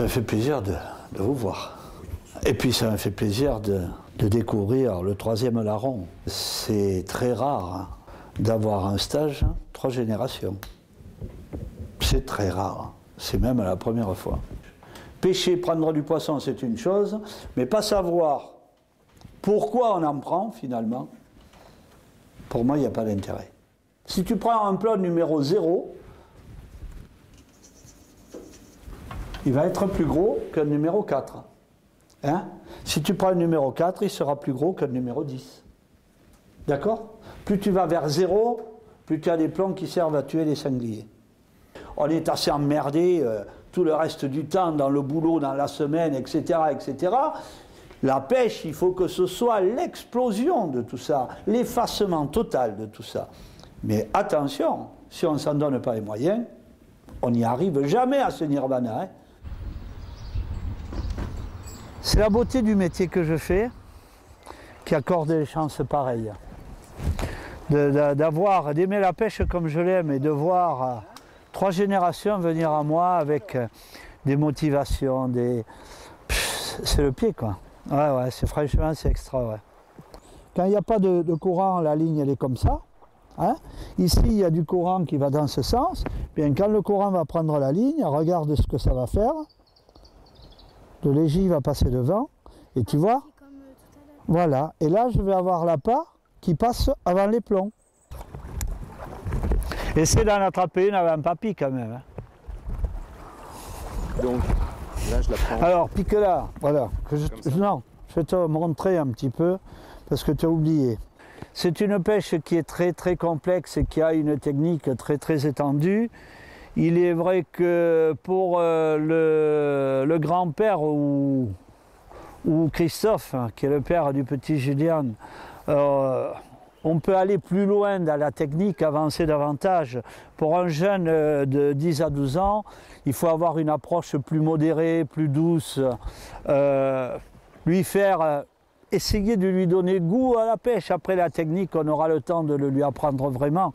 Ça me fait plaisir de, vous voir. Et puis ça me fait plaisir de, découvrir le troisième larron. C'est très rare hein, d'avoir un stage trois générations. C'est très rare. C'est même la première fois. Pêcher, prendre du poisson, c'est une chose, mais pas savoir pourquoi on en prend finalement, pour moi, il n'y a pas d'intérêt. Si tu prends un plat numéro 0, il va être plus gros que numéro 4. Hein? Si tu prends le numéro 4, il sera plus gros que numéro 10. D'accord? Plus tu vas vers 0, plus tu as des plombs qui servent à tuer les sangliers. On est assez emmerdé euh, tout le reste du temps dans le boulot, dans la semaine, etc., etc. La pêche, il faut que ce soit l'explosion de tout ça, l'effacement total de tout ça. Mais attention, si on ne s'en donne pas les moyens, on n'y arrive jamais à ce nirvana. Hein. C'est la beauté du métier que je fais qui accorde des chances pareilles. D'avoir, d'aimer la pêche comme je l'aime et de voir euh, trois générations venir à moi avec euh, des motivations, des... C'est le pied quoi. Ouais, ouais, c'est franchement, c'est extra. Quand il n'y a pas de, courant, la ligne, elle est comme ça. Hein. Ici, il y a du courant qui va dans ce sens. Bien, quand le courant va prendre la ligne, regarde ce que ça va faire. Le léger va passer devant. Et tu vois Voilà. Et là, je vais avoir la part qui passe avant les plombs. Essaye d'en attraper une avec un papy quand même. Hein. Donc, là, je la prends. Alors, pique là, voilà. Que je, non, je vais te montrer un petit peu parce que tu as oublié. C'est une pêche qui est très très complexe et qui a une technique très très étendue. Il est vrai que pour euh, le, grand-père ou, Christophe, qui est le père du petit Julien, euh, on peut aller plus loin dans la technique, avancer davantage. Pour un jeune euh, de 10 à 12 ans, il faut avoir une approche plus modérée, plus douce, euh, lui faire essayer de lui donner goût à la pêche. Après la technique, on aura le temps de le lui apprendre vraiment.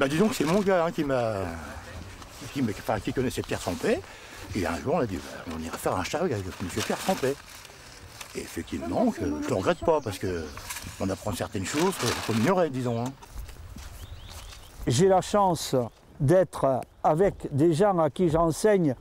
Bah disons que c'est mon gars hein, qui m'a. Qui, qui, connaissait Pierre Sampé. Et un jour on a dit bah, on ira faire un chat avec M. Pierre Sampé. Et effectivement, je ne le regrette pas parce qu'on apprend certaines choses qu'on ignorait, disons. Hein. J'ai la chance d'être avec des gens à qui j'enseigne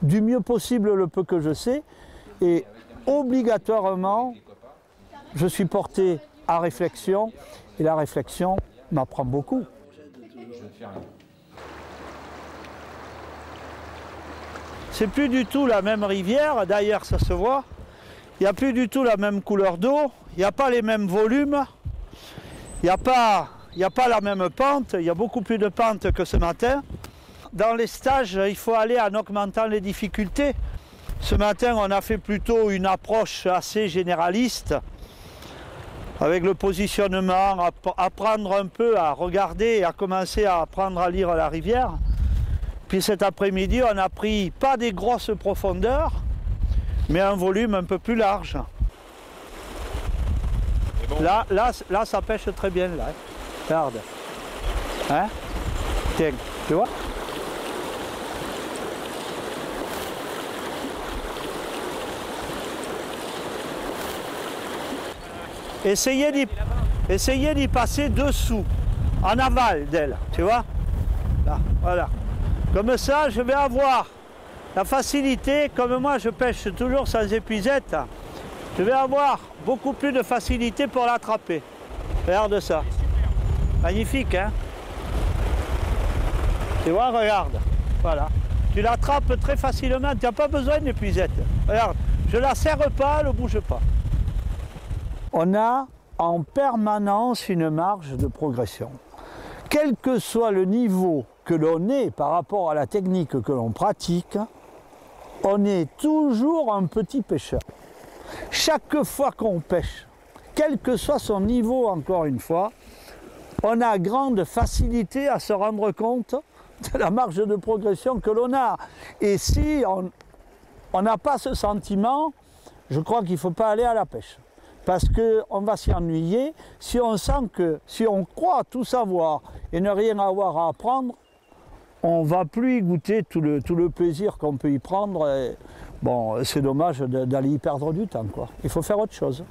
du mieux possible le peu que je sais. Et obligatoirement, je suis porté à réflexion. Et la réflexion m'apprend beaucoup. C'est plus du tout la même rivière, d'ailleurs ça se voit. Il n'y a plus du tout la même couleur d'eau, il n'y a pas les mêmes volumes, il n'y a, pas, a pas la même pente, il y a beaucoup plus de pente que ce matin. Dans les stages, il faut aller en augmentant les difficultés. Ce matin, on a fait plutôt une approche assez généraliste avec le positionnement, apprendre un peu à regarder et à commencer à apprendre à lire la rivière. Puis cet après-midi, on a pris pas des grosses profondeurs, mais un volume un peu plus large. Là, là, là, ça pêche très bien, là. Regarde. Hein? Tiens, tu vois? Essayez d'y passer dessous, en aval d'elle, tu vois? Là, voilà. Comme ça, je vais avoir la facilité, comme moi je pêche toujours sans épuisette, je vais avoir beaucoup plus de facilité pour l'attraper. Regarde ça. Magnifique, hein? Tu vois, regarde. Voilà. Tu l'attrapes très facilement, tu n'as pas besoin d'épuisette. Regarde, je la serre pas, elle ne bouge pas on a en permanence une marge de progression. Quel que soit le niveau que l'on ait par rapport à la technique que l'on pratique, on est toujours un petit pêcheur. Chaque fois qu'on pêche, quel que soit son niveau encore une fois, on a grande facilité à se rendre compte de la marge de progression que l'on a. Et si on n'a pas ce sentiment, je crois qu'il ne faut pas aller à la pêche. Parce qu'on va s'y ennuyer. Si on sent que, si on croit tout savoir et ne rien avoir à apprendre, on ne va plus y goûter tout le, tout le plaisir qu'on peut y prendre. bon, c'est dommage d'aller y perdre du temps. Quoi. Il faut faire autre chose.